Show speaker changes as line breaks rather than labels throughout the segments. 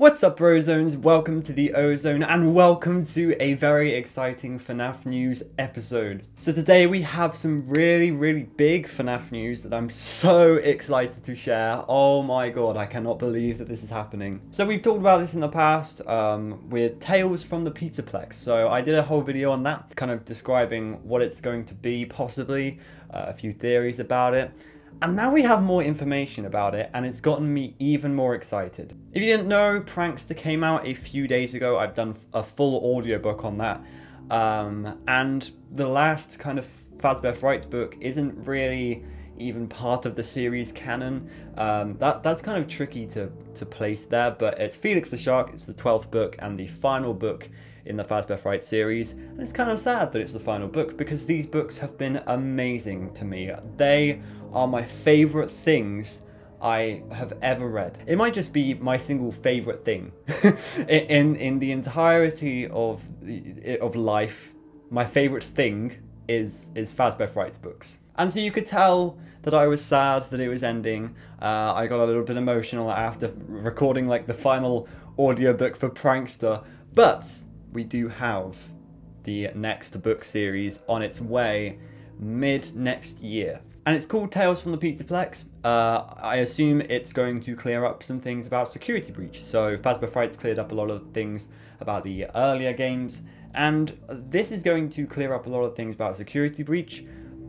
What's up Brozones, welcome to the Ozone and welcome to a very exciting FNAF news episode. So today we have some really really big FNAF news that I'm so excited to share. Oh my god, I cannot believe that this is happening. So we've talked about this in the past um, with Tales from the Pizzaplex. So I did a whole video on that, kind of describing what it's going to be possibly, uh, a few theories about it. And now we have more information about it, and it's gotten me even more excited. If you didn't know, Prankster came out a few days ago. I've done a full audiobook on that. Um, and the last kind of Fazbear Frights book isn't really even part of the series canon. Um, that That's kind of tricky to, to place there, but it's Felix the Shark, it's the 12th book, and the final book in the Fazbear Fright series. And it's kind of sad that it's the final book because these books have been amazing to me. They are my favorite things I have ever read. It might just be my single favorite thing in in the entirety of of life. My favorite thing is is Fazbear Frights books. And so you could tell that I was sad that it was ending. Uh, I got a little bit emotional after recording like the final audiobook for Prankster. But we do have the next book series on its way mid next year. And it's called Tales from the Pizzaplex. Uh, I assume it's going to clear up some things about Security Breach. So Fazbear Frights cleared up a lot of things about the earlier games. And this is going to clear up a lot of things about Security Breach.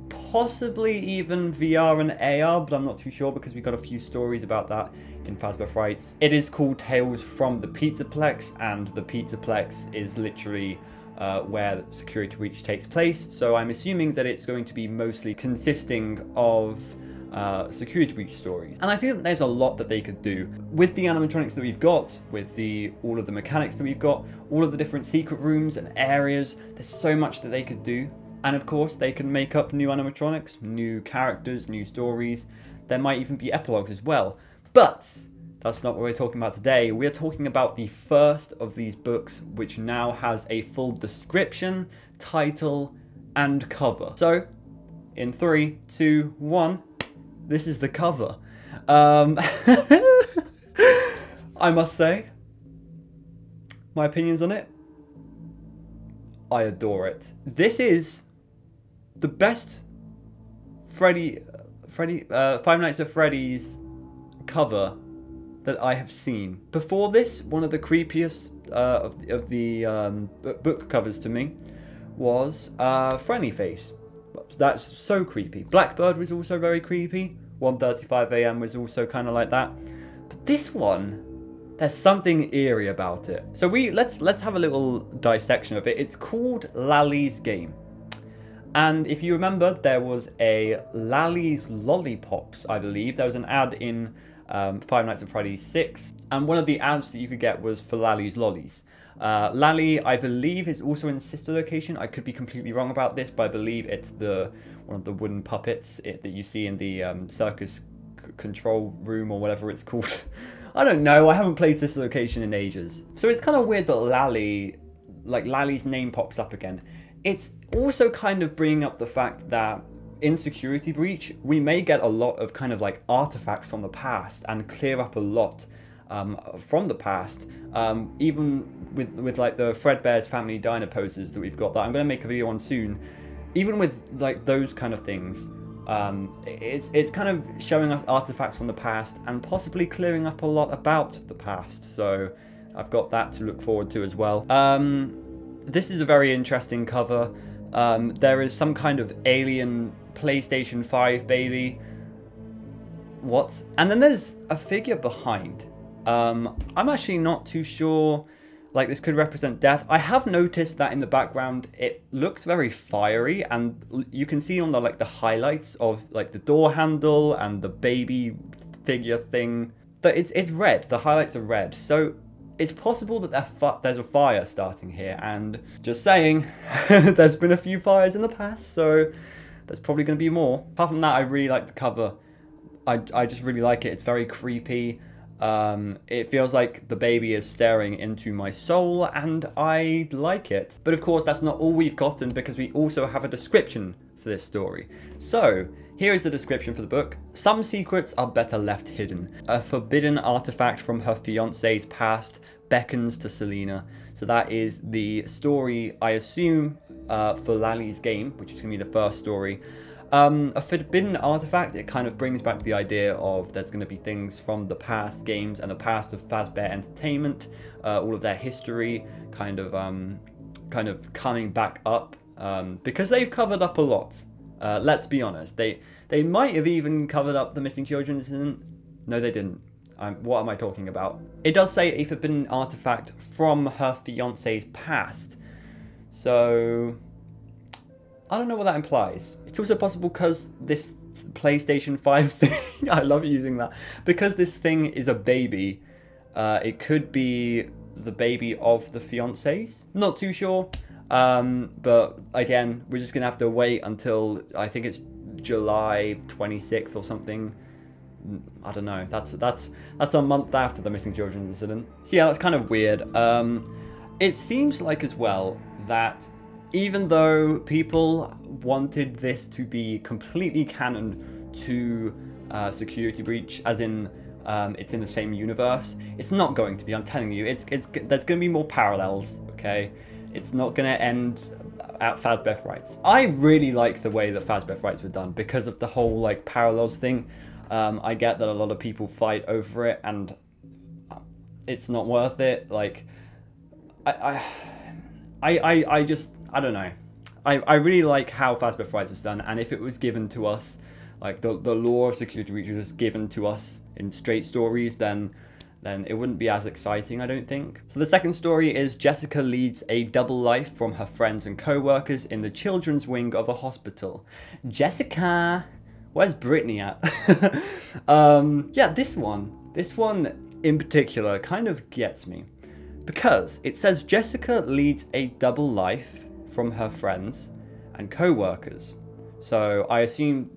Possibly even VR and AR, but I'm not too sure because we got a few stories about that in Fazbear Frights. It is called Tales from the Pizzaplex, and the Pizzaplex is literally uh, where Security Breach takes place. So I'm assuming that it's going to be mostly consisting of uh, security breach stories. And I think that there's a lot that they could do with the animatronics that we've got, with the all of the mechanics that we've got, all of the different secret rooms and areas. There's so much that they could do. And of course, they can make up new animatronics, new characters, new stories. There might even be epilogues as well. But that's not what we're talking about today. We're talking about the first of these books, which now has a full description, title, and cover. So, in three, two, one, this is the cover. Um, I must say, my opinions on it, I adore it. This is the best Freddy, Freddy, uh, Five Nights at Freddy's cover that I have seen. Before this, one of the creepiest uh, of, of the um, book covers to me was uh, Face. That's so creepy. Blackbird was also very creepy. 1.35am was also kind of like that. But this one, there's something eerie about it. So we let's let's have a little dissection of it. It's called Lally's Game. And if you remember, there was a Lally's Lollipops, I believe. There was an ad in um, Five Nights at Freddy's 6. And one of the ads that you could get was for Lally's Lollies. Uh, Lally, I believe, is also in sister location. I could be completely wrong about this, but I believe it's the one of the wooden puppets it, that you see in the um, circus control room or whatever it's called. I don't know. I haven't played sister location in ages. So it's kind of weird that Lally, like Lally's name pops up again. It's also kind of bringing up the fact that in Security Breach, we may get a lot of kind of like artifacts from the past and clear up a lot um, from the past. Um, even with with like the Fredbear's Family Diner posters that we've got that I'm going to make a video on soon. Even with like those kind of things, um, it's it's kind of showing us artifacts from the past and possibly clearing up a lot about the past. So I've got that to look forward to as well. Um, this is a very interesting cover. Um, there is some kind of alien PlayStation 5 baby. What? And then there's a figure behind. Um, I'm actually not too sure. Like this could represent death. I have noticed that in the background it looks very fiery, and you can see on the like the highlights of like the door handle and the baby figure thing that it's it's red. The highlights are red, so it's possible that there's a fire starting here. And just saying, there's been a few fires in the past, so there's probably going to be more. Apart from that, I really like the cover. I, I just really like it. It's very creepy. Um, it feels like the baby is staring into my soul, and I like it. But of course, that's not all we've gotten because we also have a description for this story. So, Here is the description for the book. Some secrets are better left hidden. A forbidden artifact from her fiance's past beckons to Selena. So that is the story, I assume, uh, for Lally's game, which is going to be the first story. Um, a forbidden artifact, it kind of brings back the idea of there's going to be things from the past games and the past of Fazbear Entertainment, uh, all of their history, kind of, um, kind of coming back up um, because they've covered up a lot. Uh, let's be honest. They they might have even covered up the missing children incident. No, they didn't. Um, what am I talking about? It does say a forbidden artifact from her fiance's past. So I don't know what that implies. It's also possible because this PlayStation 5 thing, I love using that, because this thing is a baby, uh, it could be the baby of the fiancés. Not too sure. Um, but again, we're just gonna have to wait until I think it's July 26th or something. I don't know. That's that's that's a month after the missing children incident. So yeah, that's kind of weird. Um, it seems like as well that even though people wanted this to be completely canon to uh, Security Breach, as in um, it's in the same universe, it's not going to be. I'm telling you, it's it's there's going to be more parallels. Okay, it's not going to end at Fazbear Frights. I really like the way that Fazbear Frights were done because of the whole like parallels thing. Um, I get that a lot of people fight over it and it's not worth it. Like, I, I, I, I just, I don't know. I, I really like how Fazbear Frights was done, and if it was given to us, like the, the lore of Security Breach was given to us in straight stories, then then it wouldn't be as exciting, I don't think. So the second story is Jessica leads a double life from her friends and co-workers in the children's wing of a hospital. Jessica! Where's Brittany at? um, yeah, this one. This one in particular kind of gets me. Because it says Jessica leads a double life from her friends and co-workers. So I assume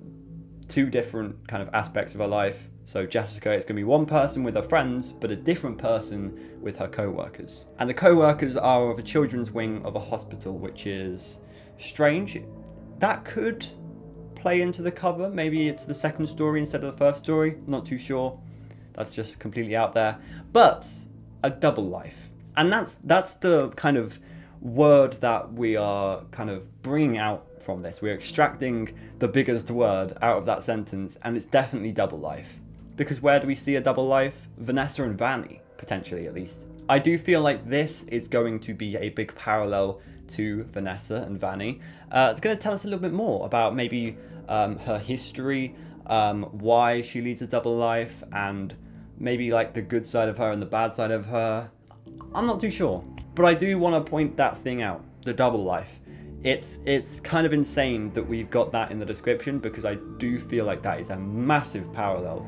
two different kind of aspects of her life so Jessica is going to be one person with her friends, but a different person with her co-workers. And the co-workers are of a children's wing of a hospital, which is strange. That could play into the cover. Maybe it's the second story instead of the first story. Not too sure. That's just completely out there. But a double life. And that's that's the kind of word that we are kind of bringing out from this. We're extracting the biggest word out of that sentence, and it's definitely double life. Because where do we see a double life? Vanessa and Vanny, potentially at least. I do feel like this is going to be a big parallel to Vanessa and Vanny. Uh, it's going to tell us a little bit more about maybe um, her history, um, why she leads a double life, and maybe like the good side of her and the bad side of her. I'm not too sure. But I do want to point that thing out, the double life. It's it's kind of insane that we've got that in the description because I do feel like that is a massive parallel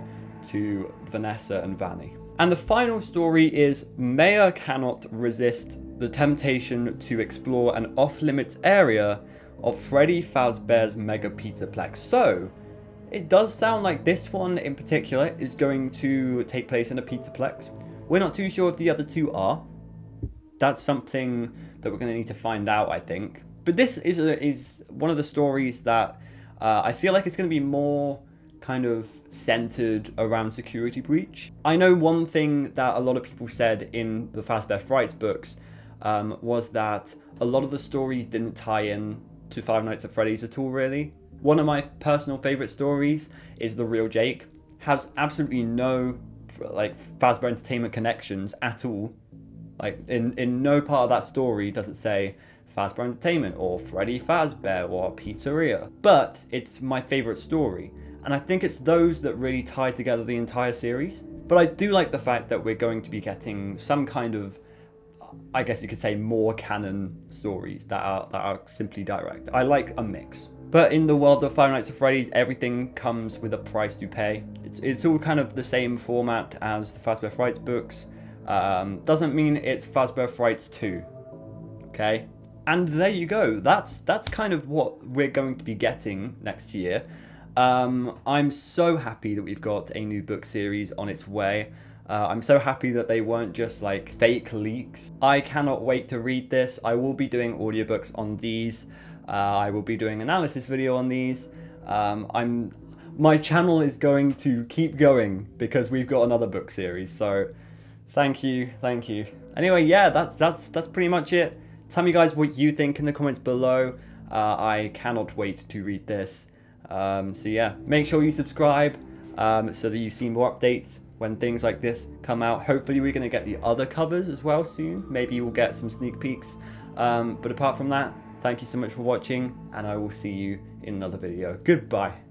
to Vanessa and Vanny. And the final story is Maya cannot resist the temptation to explore an off-limits area of Freddy Fazbear's Mega Pizzaplex. So, it does sound like this one in particular is going to take place in a Pizzaplex. We're not too sure if the other two are. That's something that we're going to need to find out, I think. But this is, a, is one of the stories that uh, I feel like it's going to be more kind of centered around security breach. I know one thing that a lot of people said in the Fazbear Frights books um, was that a lot of the stories didn't tie in to Five Nights at Freddy's at all, really. One of my personal favorite stories is The Real Jake. Has absolutely no like Fazbear Entertainment connections at all. Like in in no part of that story does it say Fazbear Entertainment or Freddy Fazbear or Pizzeria. But it's my favorite story and I think it's those that really tie together the entire series. But I do like the fact that we're going to be getting some kind of, I guess you could say, more canon stories that are that are simply direct. I like a mix. But in the world of Five Nights at Freddy's, everything comes with a price to pay. It's, it's all kind of the same format as the Fazbear Frights books. Um, doesn't mean it's Fazbear Frights 2. Okay? And there you go. That's that's kind of what we're going to be getting next year. Um, I'm so happy that we've got a new book series on its way. Uh, I'm so happy that they weren't just like fake leaks. I cannot wait to read this. I will be doing audiobooks on these. Uh, I will be doing analysis video on these. Um, I'm my channel is going to keep going because we've got another book series. So thank you, thank you. Anyway, yeah, that's that's that's pretty much it. Tell me guys what you think in the comments below. Uh, I cannot wait to read this. Um, so yeah, make sure you subscribe um, so that you see more updates when things like this come out. Hopefully we're going to get the other covers as well soon. Maybe we'll get some sneak peeks. Um, but apart from that, thank you so much for watching and I will see you in another video. Goodbye.